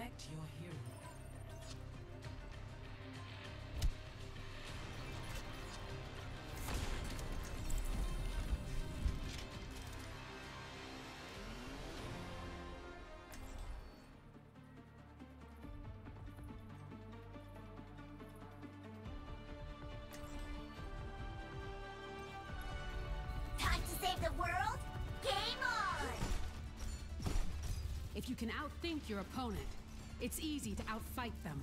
Select your hero. Time to save the world? Game on! If you can outthink your opponent, it's easy to outfight them.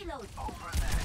Payload. Over there.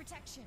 protection.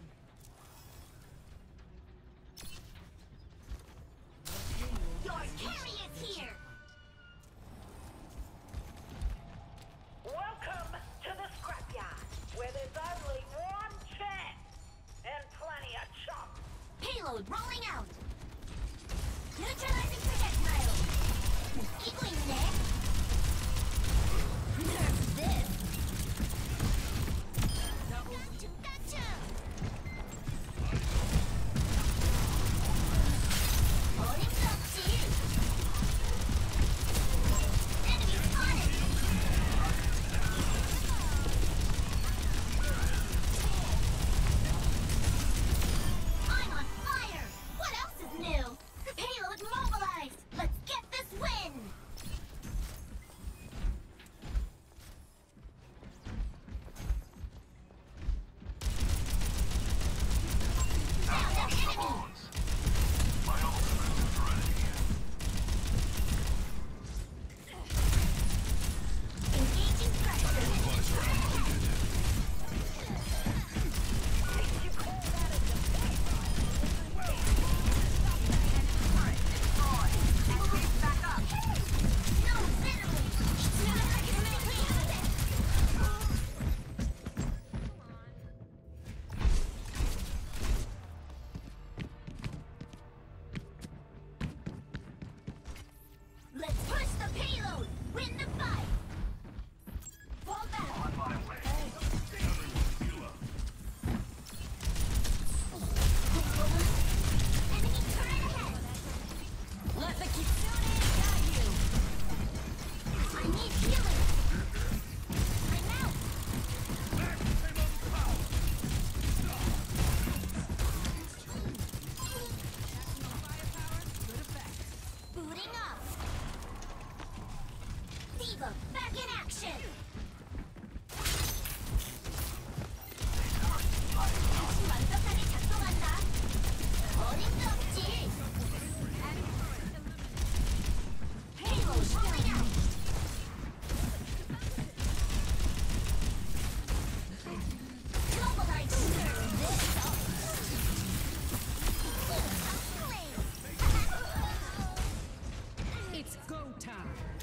Go time.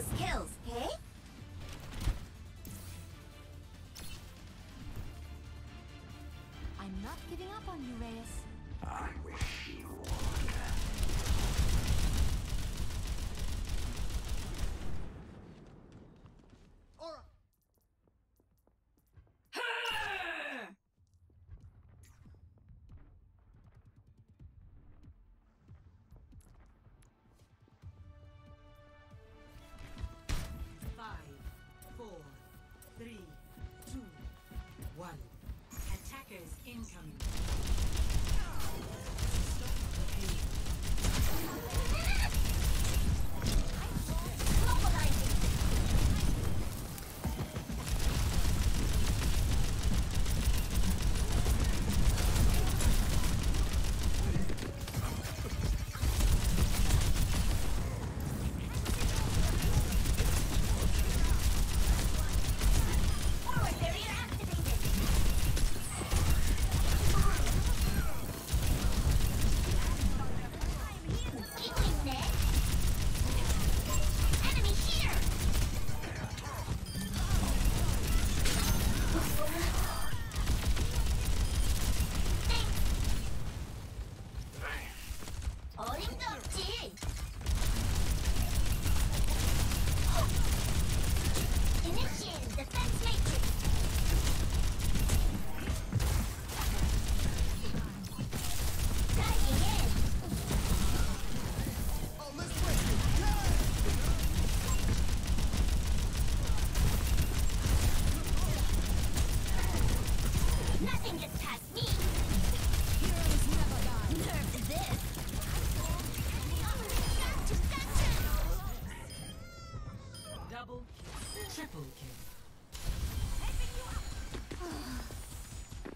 those skills. I'm not giving up on you, Double kill. Triple kill.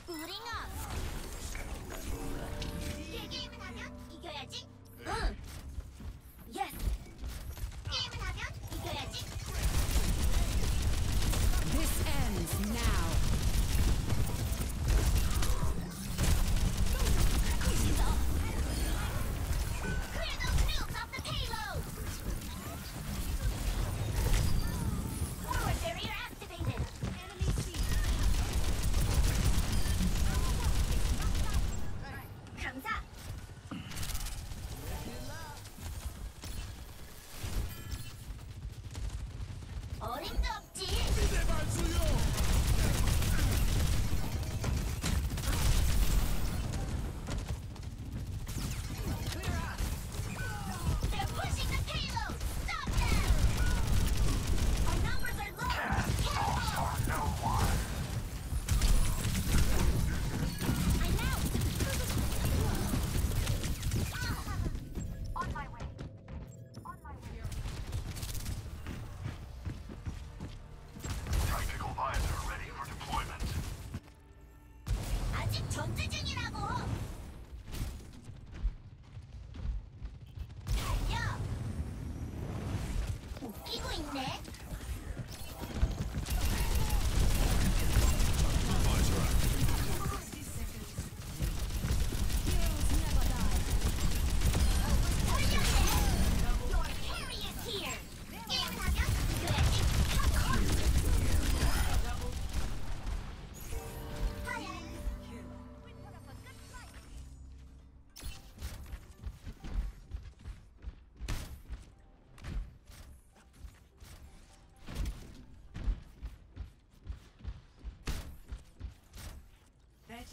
우린 업! 이 게임을 하면 이겨야지. 응. 있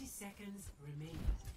seconds remaining.